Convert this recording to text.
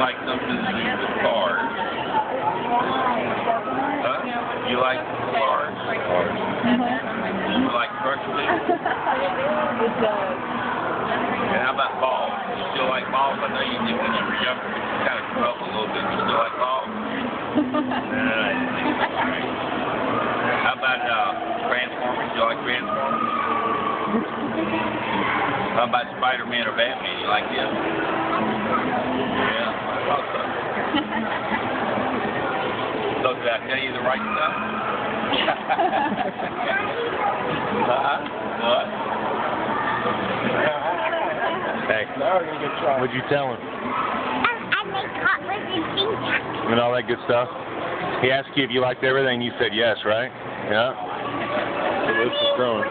like something to do with cars? Huh? You like cars? You like trucks too? And how about balls? You still like balls? I know you did when you were younger, but you kind of grew up a little bit. You still like balls? How about uh, Transformers? You like Transformers? How about Spider-Man or Batman? You like them? Yeah, I thought so. So did I tell you the right stuff? uh-huh. What? Hey, Now we're gonna get tried. what'd you tell him? I make hot with pizza. And all that good stuff? He asked you if you liked everything. You said yes, right? Yeah. The list is growing.